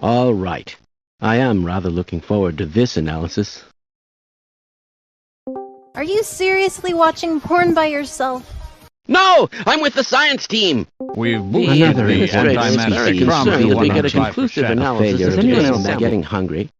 All right. I am rather looking forward to this analysis. Are you seriously watching porn by yourself? No! I'm with the science team! We've moved another the anti-matter concerned that get a conclusive analysis. Is anyone else getting hungry?